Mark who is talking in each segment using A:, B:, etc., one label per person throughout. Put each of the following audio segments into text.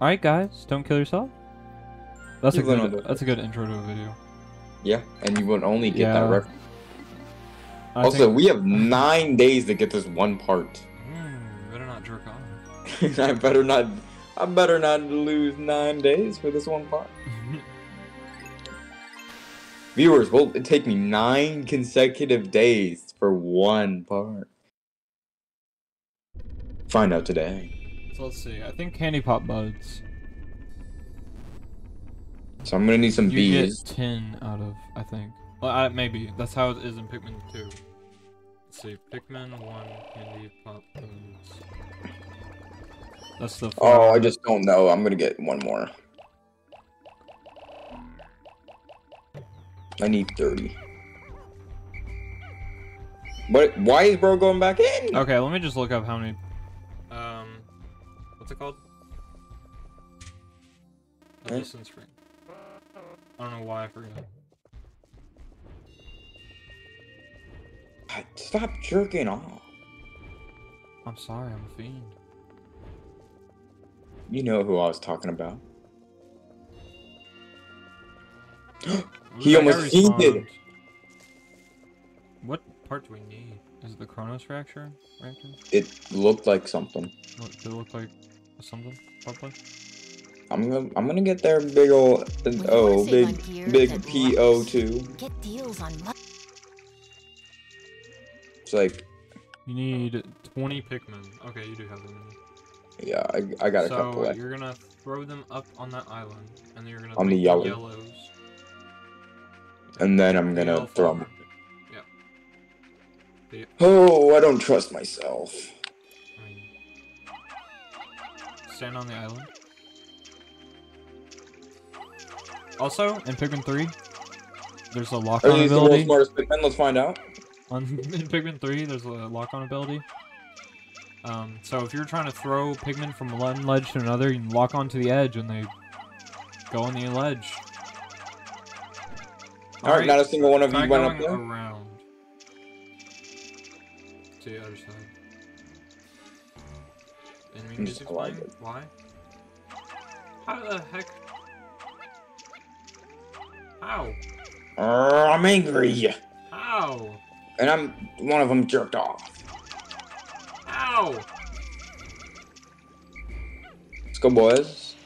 A: All right, guys, don't kill yourself. That's a
B: You learn all
A: good. That's a good intro to a video.
B: Yeah, and you would only get
A: Yeah.
B: that reference.
A: I
B: Also,
A: think-
B: we have nine days to get this one part.
A: Hmm, better not jerk off.
B: I better not. I better not lose nine days for this one part. Viewers, will it take me nine consecutive days for one part? Find out today.
A: Let's see. I think candy pop buds.
B: So I'm gonna need some
A: You
B: bees.
A: get ten out of. I think. Well, I, maybe that's how it is in Pikmin two. Let's see. Pikmin one candy pop buds. That's the.
B: Oh, I just don't know. I'm gonna get one more. I need 30. But why is bro going back in?
A: Okay, let me just look up how many. What's it called? The distance ring. I don't know why I forgot.
B: God, Stop jerking off.
A: I'm sorry, I'm a fiend.
B: You know who I was talking about. He almost
A: respawned. What part do we need? Is it the Chronos Reactor?
B: It looked like something.
A: What, did it look like something? Probably.
B: I'm gonna, I'm gonna get their big ol'
C: When
B: oh, big,
C: gear
B: big PO2.
C: Get deals on
B: It's like,
A: You need 20 Pikmin. Okay, you do have them.
B: yeah, I, I got a couple left.
A: you're gonna throw them up on that island, and then you're gonna
B: On the yellow.
A: yellows.
B: And then I'm gonna
A: yellow
B: throw them.
A: Yeah.
B: Oh, I don't trust myself.
A: Stand on the island. Also, in Pikmin 3, there's a lock-on
B: the world's
A: ability.
B: smartest Pikmin? Let's find out.
A: On in Pikmin 3, there's a lock-on ability. Um, so if you're trying to throw Pikmin from one ledge to another, you can lock onto the edge and they go on the ledge.
B: Alright, not a single one of you went up there?
A: around. To the other side.
B: Just
A: mm, playing? Why? How the heck? How?
B: Arr, I'm angry.
A: How?
B: And I'm one of them jerked off.
A: How?
B: Let's go, boys.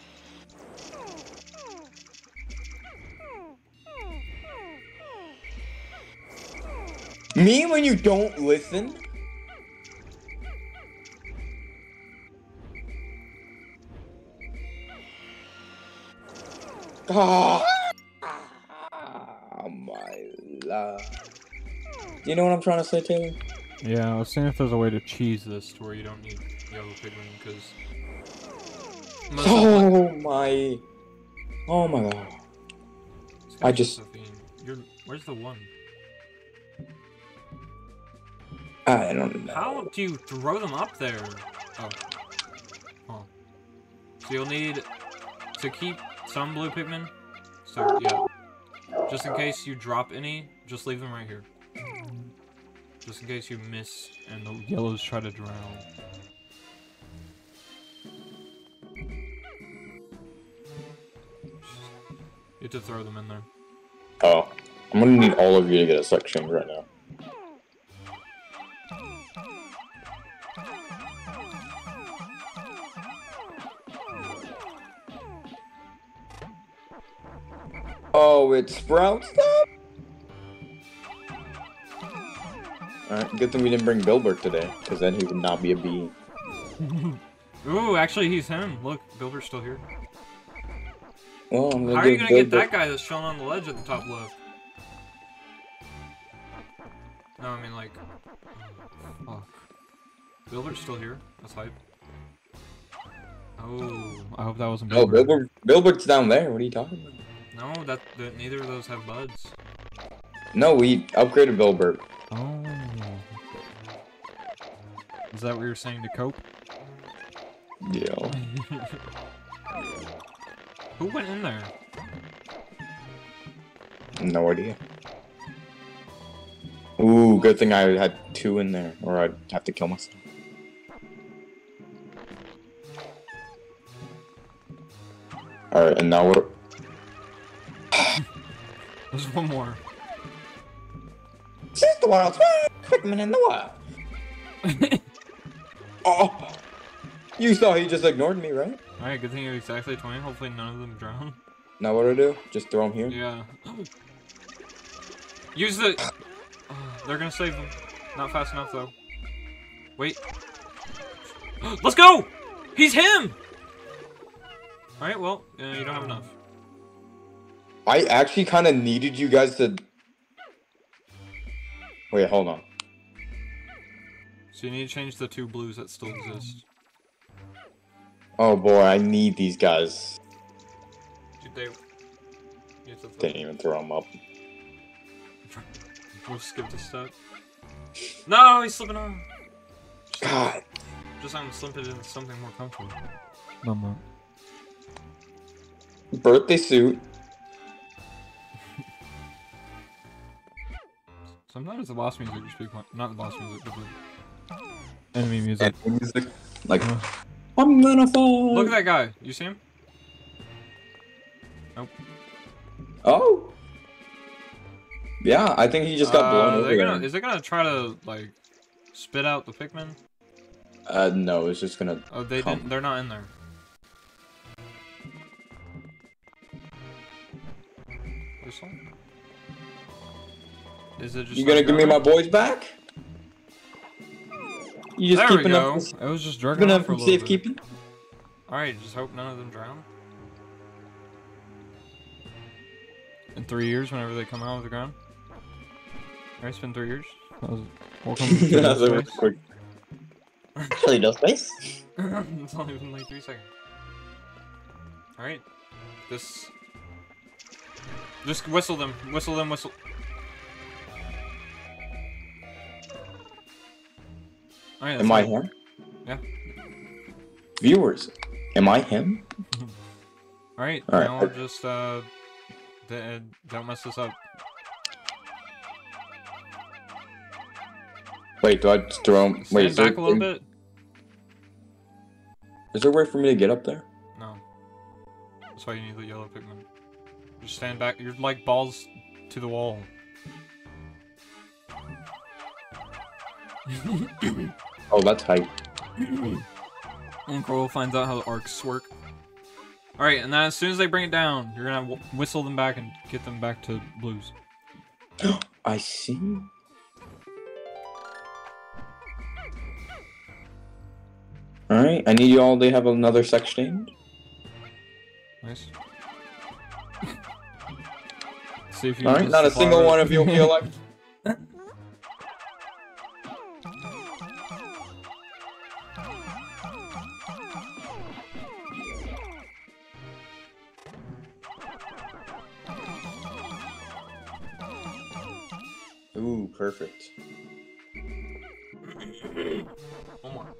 B: Me when you don't listen? Ah, my love. Do You know what I'm trying to say, Taylor?
A: Yeah, I was seeing if there's a way to cheese this to where you don't need yellow Pikmin, because...
B: Oh my. Oh my god. I just-
A: You're, where's the one?
B: I don't know.
A: How do you throw them up there? Oh. Huh. So you'll need to keep some blue Pikmin. So, yeah. Just in case you drop any, just leave them right here. Just in case you miss and the yellows try to drown. You have to throw them in there.
B: Oh. I'm gonna need all of you to get a section right now. Oh, it sprouts up? Alright, good thing we didn't bring Bilbert today, because then he would not be a bee.
A: Ooh, actually, he's him. Look, Bilbert's still here.
B: Well,
A: How are you gonna get that guy that's chilling on the ledge at the top left? No, I mean like. oh, Fuck. Bilbert's still here. That's hype. Oh, I hope that wasn't Bilbert.
B: Bilbert, Bilbert's down there. What are you talking about?
A: No, that, that neither of those have buds.
B: No, we upgraded Bilbert.
A: Oh. Is that what you're saying to cope?
B: Yeah.
A: Who went in there?
B: No idea. Ooh, good thing I had two in there, or I'd have to kill myself. Alright, and now we're.
A: There's one more.
B: Since the wild Pikmin in the wild. Oh! You saw he just ignored me, right?
A: Alright, good thing you're exactly 20. Hopefully none of them drown.
B: Now what do I do? Just throw him here?
A: Yeah. Use the... Oh, they're gonna save him. Not fast enough, though. Wait. Let's go! He's him! Alright, well, uh, you don't have enough.
B: I actually kind of needed you guys to. Wait, hold on.
A: So you need to change the two blues that still exist.
B: Oh boy, I need these guys.
A: Dude, they... You have to
B: Didn't even throw them up.
A: We'll skip this step. No, he's slipping on.
B: God.
A: Just I'm slipping into something more comfortable. No more.
B: Birthday suit.
A: Sometimes the boss music just be fun. Not the boss music, but the enemy music.
B: Enemy music. Like,
A: Uh.
B: I'm gonna fall.
A: Look at that guy. You see him? Nope.
B: Oh. Yeah, I think he just got blown
A: Uh,
B: over.
A: they're gonna,
B: there.
A: is it gonna try to like spit out the Pikmin?
B: Uh, no, it's just gonna.
A: Oh, they
B: Come.
A: didn't. They're not in there. This one? Is it just?
B: You gonna
A: like
B: give me my boys back? You just
A: There we
B: keeping
A: go.
B: up,
A: It was just dragging
B: keeping
A: on
B: up
A: for a
B: from
A: little bit.
B: safekeeping?
A: Alright, just hope none of them drown. In three years, whenever they come out of the ground. Alright, it's been three years. That was welcome to
B: That's a
A: Toledo
B: really
A: Space.
B: quick. Toledo space.
A: it's only been like three seconds. Alright. This. Just whistle them. Whistle them, whistle. Alright,
B: Am I him?
A: Yeah.
B: Viewers, am I him?
A: Alright,
B: Alright,
A: now
B: I-
A: just, uh. Don't mess this up.
B: Wait, do I just throw him?
A: Stand
B: Wait, is there,
A: back a little bit.
B: is there a way for me to get up there?
A: No. That's why you need the yellow Pikmin. Just stand back. You're like balls to the wall.
B: Oh, that's height.
A: Uncle finds out how the arcs work. Alright, and then as soon as they bring it down, you're gonna whistle them back and get them back to blues.
B: I see. Alright, I need you all to have another sex change.
A: Nice. See if you
B: Alright, not a single one of you feel like. Ooh, perfect.
A: One more.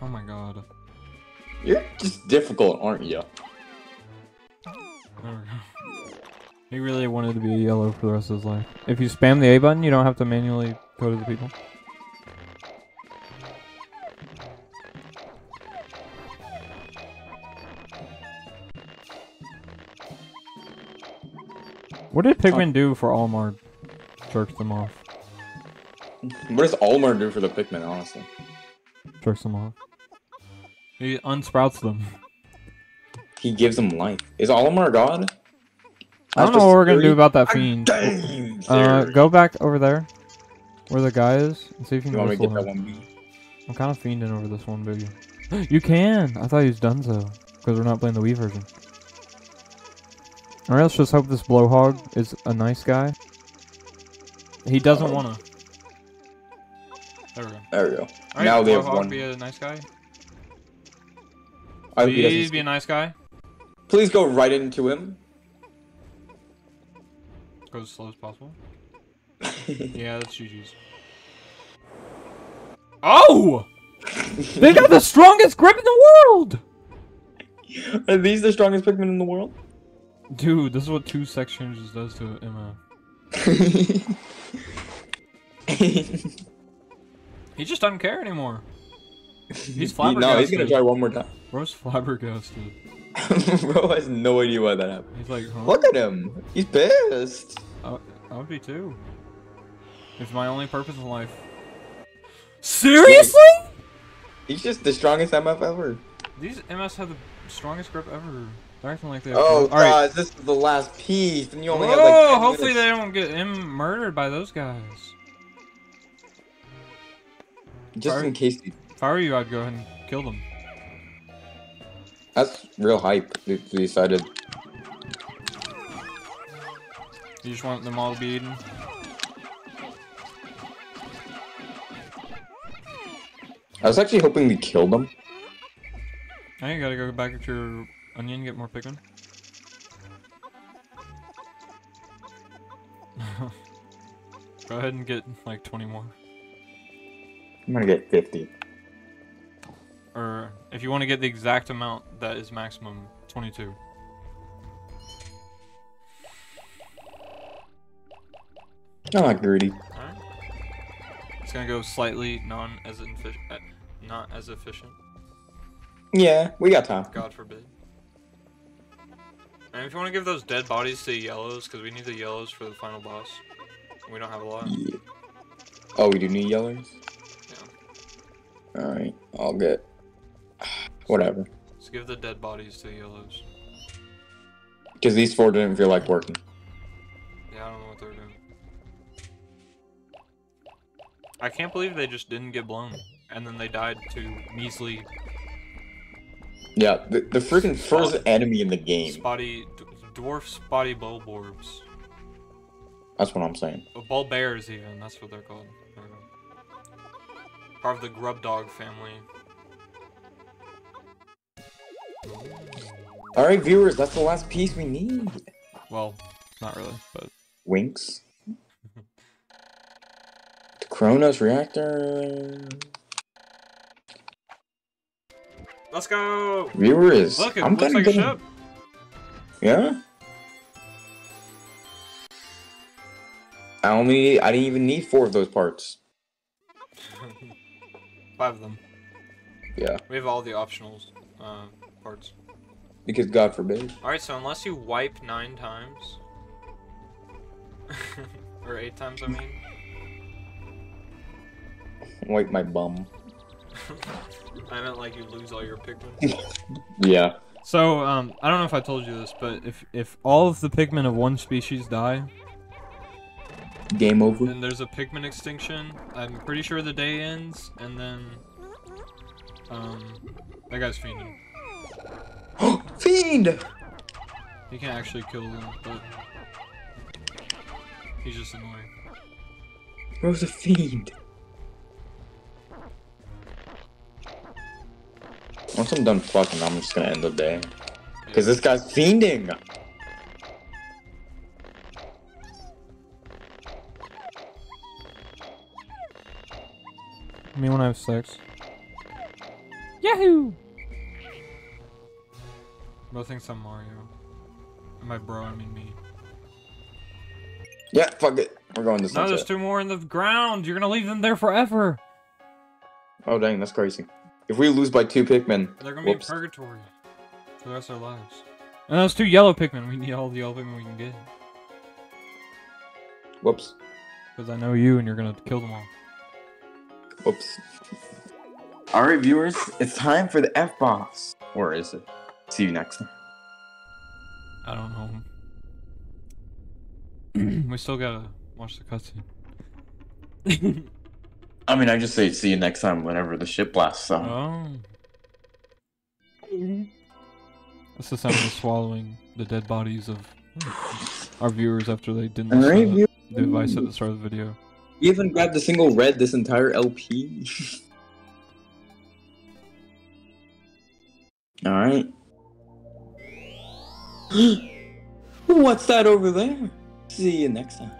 A: oh my god.
B: You're just difficult, aren't you?
A: There we go. He really wanted to be a yellow for the rest of his life. If you spam the A button, you don't have to manually go to the people. What did Pikmin do for Olimar jerks them off?
B: What does Olimar do for the Pikmin, honestly?
A: Jerks them off. He unsprouts them.
B: He gives them life. Is Olimar God?
A: I don't know what we're gonna do about that fiend.
B: dying,
A: Uh, go back over there, where the guy is, and see if you
B: You
A: can
B: want me to
A: whistle
B: get that
A: him.
B: one B?
A: I'm kind of fiending over this one boogie. you can! I thought he was Dunzo, because we're not playing the Wii version. Or else just hope this blowhog is a nice guy. He doesn't wanna. There we go.
B: There we go.
A: Alright,
B: now they have
A: blowhog
B: one.
A: be a nice guy.
B: I hope he
A: Please
B: doesn't-
A: be a nice guy.
B: Please go right into him.
A: Go as slow as possible. Yeah, that's GG's. Oh! They got the strongest grip in the world!
B: Are these the strongest Pikmin in the world?
A: Dude, this is what two sex changes does to Emma. He just doesn't care anymore. He's
B: He- no, he's gonna try one more time.
A: Bro's flabbergasted.
B: Bro has no idea why that happened.
A: He's like, huh?
B: Look at him. He's pissed.
A: I, I would be too. It's my only purpose in life. Seriously?
B: He's just the strongest MF ever.
A: These MS have the strongest grip ever. They're acting like they.
B: Oh,
A: all right.
B: this is the last piece, and you only
A: Whoa!
B: have like. 10
A: hopefully
B: minutes.
A: they don't get him murdered by those guys.
B: Just in case.
A: If I were you, I'd go ahead and kill them.
B: That's real hype. They they decided.
A: You just want them all to be eaten.
B: I was actually hoping we killed them.
A: Now you gotta go back at your onion, get more Pikmin. go ahead and get like 20 more.
B: I'm gonna get 50.
A: Or if you want to get the exact amount that is maximum, 22.
B: I'm not greedy.
A: Alright. It's gonna go slightly non as efficient, not as efficient.
B: Yeah, we got time.
A: God forbid. And if you want to give those dead bodies to the yellows, because we need the yellows for the final boss. We don't have a lot.
B: Yeah. Oh, we do need yellows?
A: Yeah.
B: Alright, I'll get. Whatever.
A: Let's give the dead bodies to the yellows.
B: Because these four didn't feel like working.
A: Yeah, I don't know what they're doing. I can't believe they just didn't get blown. And then they died to measly
B: Yeah, the, the freaking first enemy in the game.
A: spotty, d- dwarf spotty bulborbs.
B: That's what I'm saying.
A: Uh, Bulbears even, that's what they're called. There we go. Part of the grub dog family.
B: Alright, viewers, that's the last piece we need.
A: Well, not really, but
B: Winks. the Chronos Reactor.
A: Let's go.
B: Viewers,
A: Look,
B: I'm gonna
A: like a ship.
B: Yeah? I only I didn't even need four of those parts.
A: Five of them.
B: Yeah.
A: We have all the optional uh, parts.
B: Because God forbid.
A: Alright, so unless you wipe nine times. or eight times, I mean.
B: Wipe my bum.
A: I meant like you lose all your Pikmin.
B: Yeah.
A: So, um, I don't know if I told you this, but if if all of the Pikmin of one species die,
B: Game over.
A: then there's a Pikmin extinction. I'm pretty sure the day ends, and then, um, that guy's fiending.
B: Fiend!
A: He can't actually kill them, but he's just annoying.
B: Bro's a fiend. Once I'm done fucking, I'm just gonna end the day. Because this guy's fiending!
A: Me when I have sex. Yahoo! Bro thinks I'm Mario. And by bro, I mean me.
B: Yeah, fuck it. We're going to
A: No,
B: sunset.
A: there's two more in the ground. You're gonna leave them there forever.
B: Oh dang, that's crazy. If we lose by two Pikmin,
A: They're gonna
B: Whoops.
A: be in purgatory for the rest of their lives. And those two yellow Pikmin. We need all the yellow Pikmin we can get.
B: whoops,
A: Because I know you and you're gonna kill them all.
B: whoops. Alright viewers, it's time for the F-boss. Or is it? See you next time.
A: I don't know. we still gotta watch the cutscene.
B: I mean, I just say see you next time whenever the ship blasts out.
A: oh. That's the sound of swallowing the dead bodies of our viewers after they didn't listen
B: Alright,
A: to the advice at the start of the video.
B: You haven't grabbed a single red this entire LP. Alright. What's that over there? See you next time.